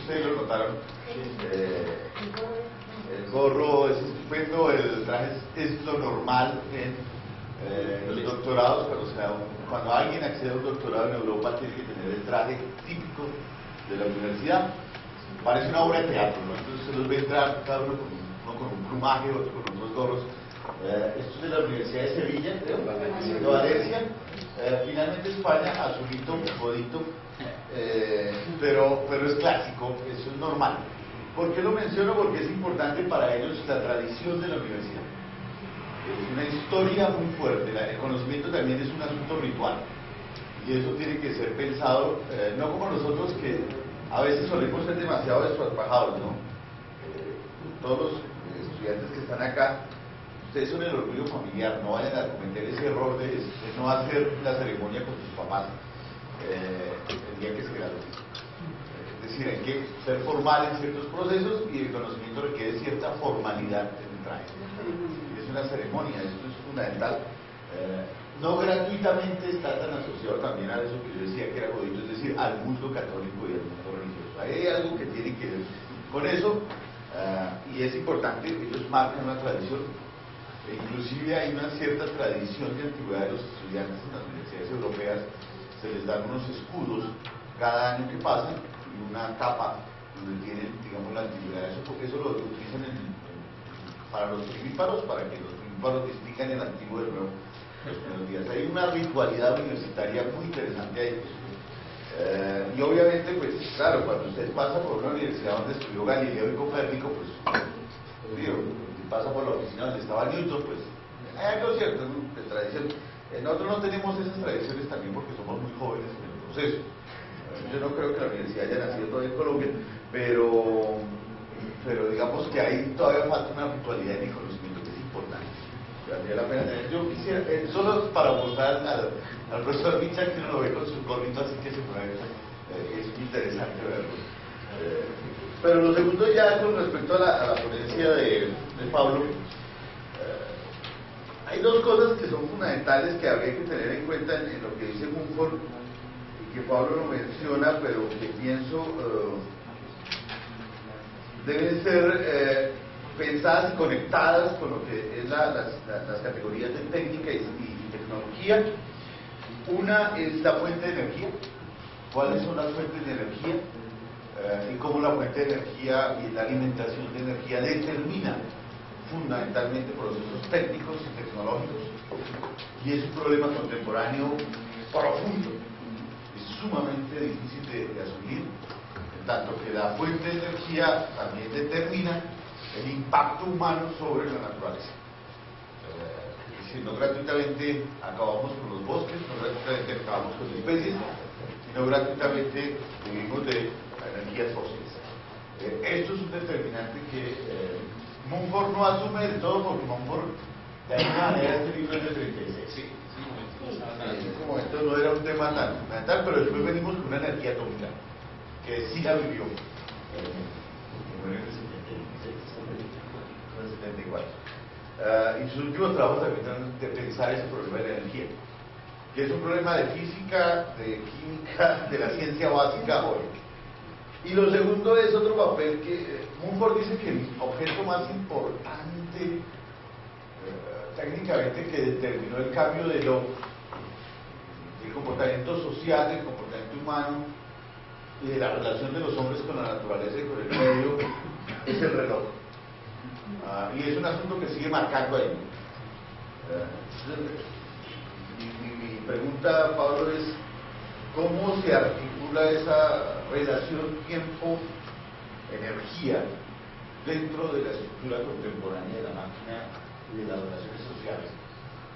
Ustedes lo notaron. Eh, el gorro es estupendo, el traje es, lo normal en eh, los doctorados, pero, o sea, cuando alguien accede a un doctorado en Europa tiene que tener el traje típico de la universidad. Parece una obra de teatro, ¿no? Entonces se los ve entrar cada uno con, con un plumaje, otro con otros gorros eh, esto es de la Universidad de Sevilla, creo, de Valencia. Eh, finalmente España, azulito, bodito, eh, pero, pero es clásico, eso es normal. ¿Por qué lo menciono? Porque es importante para ellos la tradición de la universidad. Es una historia muy fuerte, el conocimiento también es un asunto ritual. Y eso tiene que ser pensado, no como nosotros que a veces solemos ser demasiado desparpajados, ¿no? todos estudiantes que están acá ustedes son el orgullo familiar, no vayan a cometer ese error de, no hacer la ceremonia con sus papás eh, el día que se gradúen. Es decir, hay que ser formal en ciertos procesos y el conocimiento requiere cierta formalidad en el traje. Es una ceremonia, esto es fundamental. Eh, no gratuitamente está tan asociado también a eso que yo decía que era jodido, es decir, al mundo católico y al mundo religioso. Hay algo que tiene que ver con eso eh, y es importante, ellos marcan una tradición inclusive hay una cierta tradición de antigüedad de los estudiantes en las universidades europeas, se les dan unos escudos cada año que pasan y una capa donde tienen, digamos, la antigüedad, eso, porque eso lo utilizan para los primíparos, para que los explica en el antiguo del nuevo. Días. Hay una ritualidad universitaria muy interesante ahí. Eh, y obviamente, pues claro, cuando usted pasa por una universidad donde estudió Galileo y Copérnico, pues, digo, si pasa por la oficina donde estaba Newton, pues hay algo cierto, de tradición. Eh, nosotros no tenemos esas tradiciones también porque somos muy jóvenes en el proceso. Eh, yo no creo que la universidad haya nacido todavía en Colombia, pero, pero digamos que ahí todavía falta una ritualidad de conocimiento que es importante. La pena. Yo quisiera, eh, solo para mostrar al profesor que uno lo ve con su gorrito, así que se eh, es interesante verlo. Eh, pero lo segundo ya con respecto a la, a ponencia de, Pablo, hay dos cosas que son fundamentales que habría que tener en cuenta en, lo que dice Mumford y que Pablo lo menciona, pero que pienso deben ser eh, pensadas y conectadas con lo que es la, las, categorías de técnica y, tecnología. Una es la fuente de energía, cuáles son las fuentes de energía eh, y cómo la fuente de energía y la alimentación de energía determina fundamentalmente procesos técnicos y tecnológicos. Y es un problema contemporáneo profundo, es sumamente difícil de, de asumir tanto que la fuente de energía también determina el impacto humano sobre la naturaleza. Eh, si no gratuitamente acabamos con los bosques, no gratuitamente acabamos con las especies, sino gratuitamente vivimos de energías fósiles. Eh, esto es un determinante que eh, Mumford no asume del todo porque Mumford de alguna manera este libro es de 36. Sí, sí, en ese momento no era un tema tan fundamental, pero después venimos con una energía atómica que sí la vivió. en el 74. Uh, y sus últimos trabajos también de pensar ese problema de la energía, que es un problema de física, de química, de la ciencia básica hoy. Y lo segundo es otro papel que eh, Mumford dice que el objeto más importante uh, técnicamente que determinó el cambio de lo, del comportamiento social, del comportamiento humano, y de la relación de los hombres con la naturaleza y con el medio es el reloj. Ah, y es un asunto que sigue marcando ahí. Uh, mi, pregunta, Pablo, es cómo se articula esa relación tiempo-energía dentro de la estructura contemporánea de la máquina y de las relaciones sociales.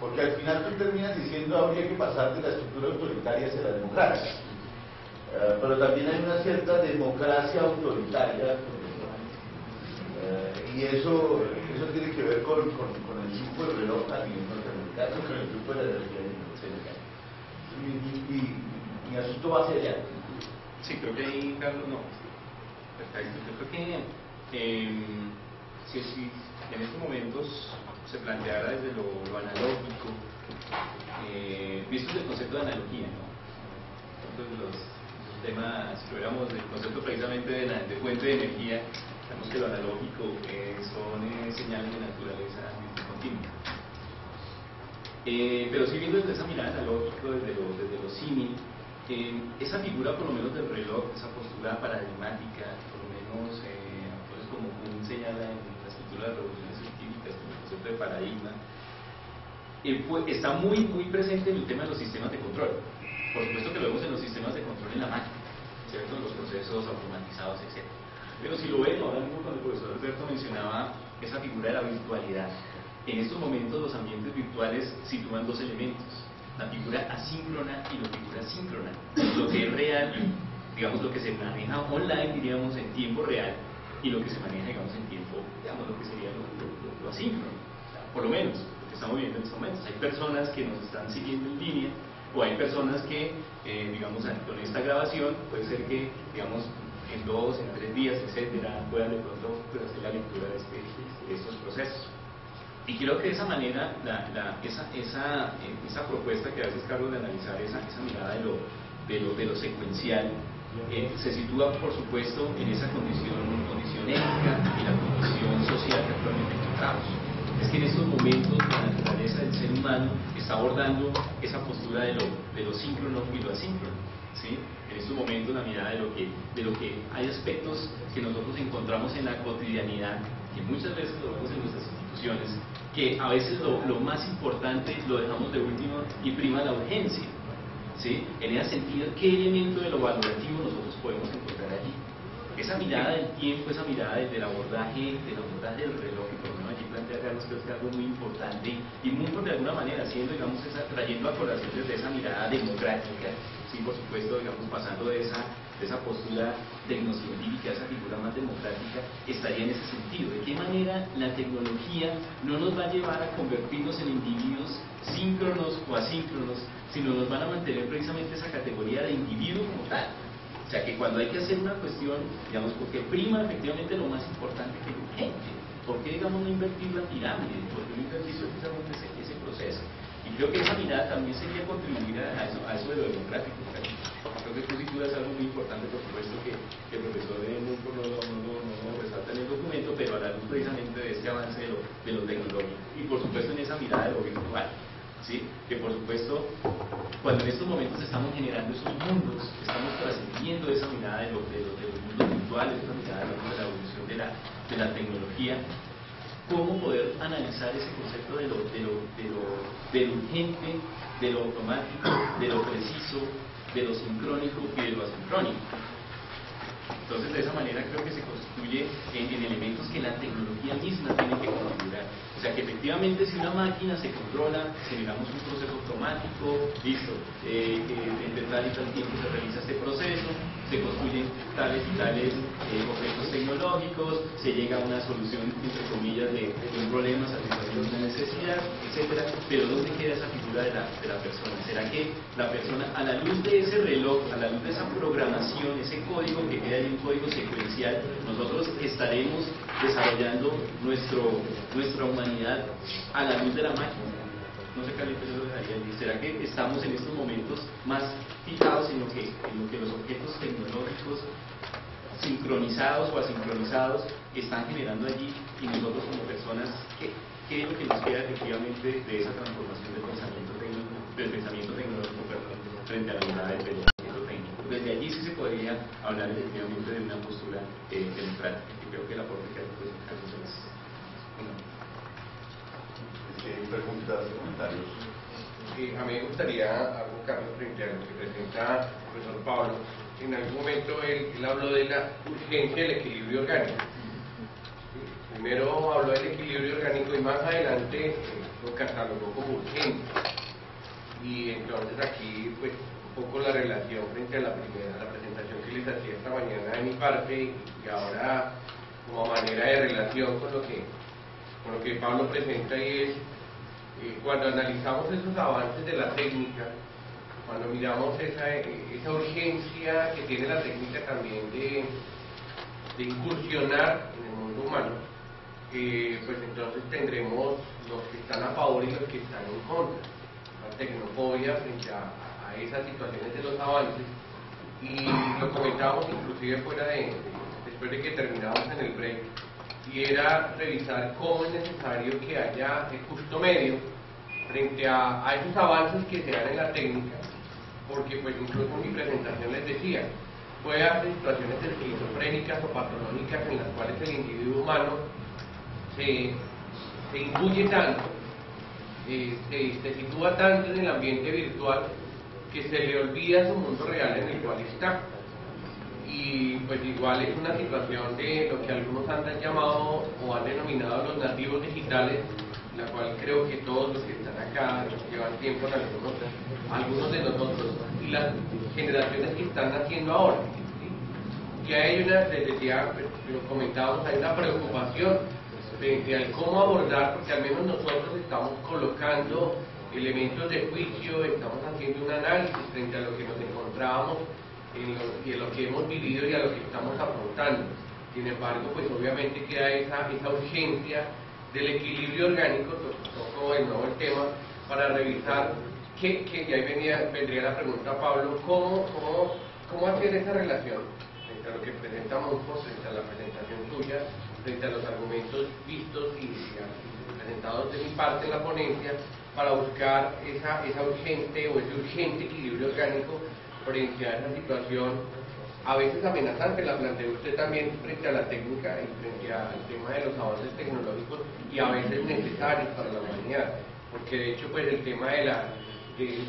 Porque al final tú terminas diciendo habría que pasar de la estructura autoritaria hacia la democracia. Uh, pero también hay una cierta democracia autoritaria uh, y eso, eso tiene que ver con, con, el grupo del reloj nivel norteamericano, con el grupo de la energía norteamericana. Mi, mi, asunto va hacia allá. Sí, creo que ahí, Carlos, no. Perfecto. Yo creo que eh, si, si, en estos momentos se planteara desde lo, analógico, eh, visto el concepto de analogía, ¿no? Entonces, los, tema, si tuviéramos el concepto precisamente de, de fuente de energía, que lo analógico eh, son eh, señales de naturaleza continua. Eh, pero si viendo desde esa mirada analógica, desde lo, desde símil, esa figura por lo menos del reloj, esa postura paradigmática, por lo menos pues como un señala en la estructura de revoluciones científicas, como el concepto de paradigma, pues, está muy, muy presente en el tema de los sistemas de control. Por supuesto que lo vemos en los sistemas de control en la máquina, ¿cierto? En los procesos automatizados, etc. Pero si lo ven, ahora mismo cuando el profesor Alberto mencionaba esa figura de la virtualidad, en estos momentos los ambientes virtuales sitúan dos elementos, la figura asíncrona y la figura síncrona. Lo que es real, digamos lo que se maneja online, diríamos, en tiempo real, y lo que se maneja, digamos, en tiempo, digamos, lo que sería lo, lo, lo, asíncrono, por lo menos, lo que estamos viviendo en estos momentos. Hay personas que nos están siguiendo en línea, o hay personas que, eh, digamos, con esta grabación, puede ser que, digamos, en dos, en tres días, etcétera, puedan de pronto pues, hacer la lectura de, este, de, estos procesos. Y creo que de esa manera, la, la, esa, esa, eh, esa, propuesta que haces, Carlos, de analizar esa, esa mirada de lo, de lo, de lo secuencial, eh, se sitúa, por supuesto, en esa condición, condición ética y la condición social que actualmente encontramos es que en estos momentos la naturaleza del ser humano está abordando esa postura de lo, de lo síncrono y lo asíncrono. En estos momentos la mirada de lo, que, de lo que hay aspectos que nosotros encontramos en la cotidianidad y muchas veces lo vemos en nuestras instituciones, que a veces lo, más importante lo dejamos de último y prima la urgencia. ¿sí? En ese sentido, ¿qué elemento de lo valorativo nosotros podemos encontrar allí? Esa mirada del tiempo, esa mirada del abordaje, del abordaje del reloj, que por lo allí plantea Carlos, que es algo muy importante y muy de alguna manera haciendo, digamos, esa, trayendo a colación desde esa mirada democrática, sí, por supuesto, digamos, pasando de esa, de esa postura tecnocientífica, esa figura más democrática, estaría en ese sentido. ¿De qué manera la tecnología no nos va a llevar a convertirnos en individuos síncronos o asíncronos, sino nos van a mantener precisamente esa categoría de individuo como tal? O sea, que cuando hay que hacer una cuestión, digamos, porque prima efectivamente lo más importante que urgente. ¿Por qué, digamos, no invertir la pirámide? ¿Por qué no invertir precisamente ese? Y creo que esa mirada también sería contribuir a eso, a eso de lo democrático. Creo que tú sí es algo muy importante, por supuesto, que, el profesor de Munco no, no, no, no, resalta en el documento, pero a la luz precisamente de este avance de lo, de lo tecnológico. Y por supuesto en esa mirada de lo virtual. ¿sí? que por supuesto, cuando en estos momentos estamos generando esos mundos, estamos trascendiendo esa mirada de, lo, de, los mundos virtuales, esa mirada de, la evolución de la, de la tecnología, cómo poder analizar ese concepto de lo, de lo, de lo, de lo urgente, de lo automático, de lo preciso, de lo sincrónico y de lo asincrónico. Entonces, de esa manera creo que se constituye en, en elementos que la tecnología misma tiene que configurar. O sea que efectivamente si una máquina se controla, generamos un proceso automático, listo, eh, eh, entre tal y tal tiempo se realiza este proceso, se construyen tales y tales eh, objetos tecnológicos, se llega a una solución, entre comillas, de, un problema, satisfacción de una necesidad, etcétera, pero ¿dónde queda esa figura de la, de la persona? ¿Será que la persona, a la luz de ese reloj, a la luz de esa programación, ese código que queda en un código secuencial, nosotros estaremos desarrollando nuestro, nuestra humanidad a la luz de la máquina. No sé, Carlitos, yo lo. ¿Será que estamos en estos momentos más fijados en lo que, que los objetos tecnológicos sincronizados o asincronizados están generando allí y nosotros como personas, ¿qué, es lo que nos queda efectivamente de esa transformación del pensamiento del pensamiento tecnológico frente a la mirada del pensamiento técnico? Desde allí sí se podría hablar efectivamente de una postura eh, democrática, y creo que la aporte que hay pues, preguntas, comentarios. a mí me gustaría algo, Carlos, frente a lo que presenta el profesor Pablo. En algún momento él, habló de la urgencia del equilibrio orgánico. Primero habló del equilibrio orgánico y más adelante eh, lo catalogó como urgente. Y entonces aquí, pues, un poco la relación frente a la primera, la presentación que les hacía esta mañana de mi parte y ahora como manera de relación con lo que, con lo que Pablo presenta y es cuando analizamos esos avances de la técnica, cuando miramos esa, esa urgencia que tiene la técnica también de, de incursionar en el mundo humano, eh, pues entonces tendremos los que están a favor y los que están en contra. La tecnofobia frente a, esas situaciones de los avances y lo comentábamos inclusive fuera de, después de que terminamos en el break y era revisar cómo es necesario que haya el justo medio frente a, esos avances que se dan en la técnica, porque pues incluso en mi presentación les decía, puede haber situaciones esquizofrénicas o patológicas en las cuales el individuo humano se, se intuye tanto, eh, se, se sitúa tanto en el ambiente virtual que se le olvida su mundo real en el cual está y pues igual es una situación de lo que algunos han llamado o han denominado los nativos digitales, la cual creo que todos los que están acá llevan tiempo algunos, algunos de nosotros y las generaciones que están naciendo ahora. ¿sí? Ya hay una, les decía, pues, lo comentábamos, hay una preocupación frente al cómo abordar, porque al menos nosotros estamos colocando elementos de juicio, estamos haciendo un análisis frente a lo que nos encontrábamos y en lo que hemos vivido y a lo que estamos afrontando. Sin embargo, pues obviamente queda esa, esa urgencia del equilibrio orgánico, toco de nuevo el tema, para revisar que, que y ahí venía, vendría la pregunta Pablo, ¿cómo, cómo, cómo hacer esa relación entre lo que presenta Monfort, frente a la presentación tuya, frente a los argumentos vistos y, presentados de mi parte en la ponencia, para buscar esa, esa urgente o ese urgente equilibrio orgánico frente a esa situación a veces amenazante, la planteó usted también frente a la técnica y frente al tema de los avances tecnológicos y a veces necesarios para la humanidad, porque de hecho pues el tema de la,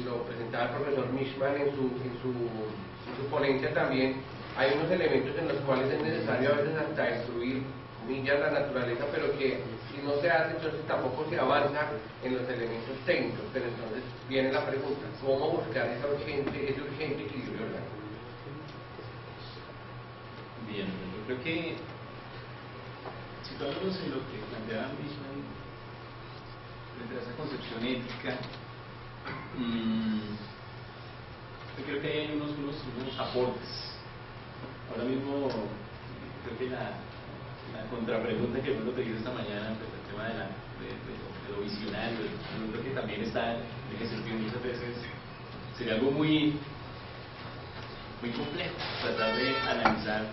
lo presentaba el profesor Mishman en su, en su, en su ponencia también, hay unos elementos en los cuales es necesario a veces hasta destruir la naturaleza, pero que si no se hace, entonces tampoco se avanza en los elementos técnicos. Pero entonces viene la pregunta, ¿cómo buscar esa urgente, ese urgente equilibrio Bien, yo creo que situándonos en lo que planteaba mismo frente a esa concepción ética, mmm, yo creo que hay unos, unos, unos aportes. Ahora mismo creo que la, la contrapregunta que uno te hizo esta mañana, pues, el tema de, la, de, lo, visionario, yo creo que también está en ese sentido muchas veces, sería algo muy, muy complejo tratar de analizar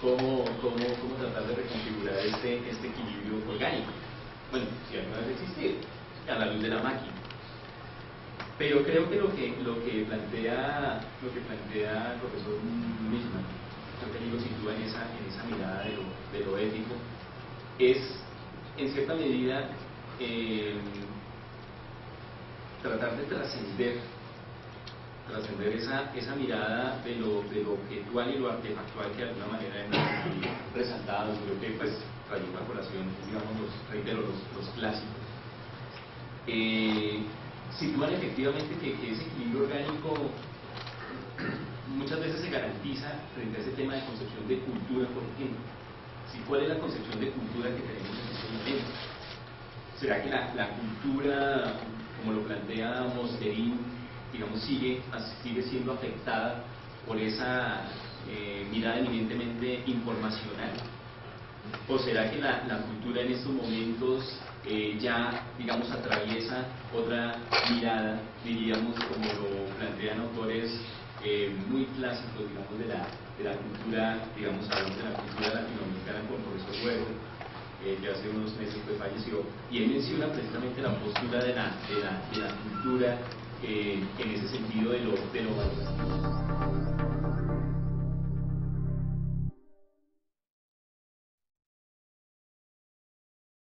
cómo, cómo, cómo tratar de reconfigurar este, este equilibrio orgánico. Bueno, si alguna vez existido, a la luz de la máquina. Pero creo que lo que, lo que plantea lo que plantea el profesor Misma que lo sitúa en esa, en esa mirada de lo, de lo ético, es en cierta medida eh, tratar de trascender trascender esa, esa mirada de lo, de lo objetual y lo artefactual que de alguna manera hemos resaltado, creo que pues trayó una colación, digamos, los, reitero, los, los clásicos. Eh, sitúan efectivamente que ese equilibrio orgánico muchas veces se garantiza frente a ese tema de concepción de cultura, por ejemplo. ¿Cuál es la concepción de cultura que tenemos en este momento? ¿Será que la, cultura, como lo plantea Mosterín, digamos, sigue, sigue siendo afectada por esa eh, mirada eminentemente informacional? ¿O será que la, cultura en estos momentos eh, ya, digamos, atraviesa otra mirada, diríamos, como lo plantean autores eh, muy clásicos, digamos, de la, de la cultura, digamos, de la cultura latinoamericana con profesor Huevo, eh, que hace unos meses pues, falleció, y él menciona precisamente la postura de la, de la, de la cultura eh, en ese sentido de lo, de lo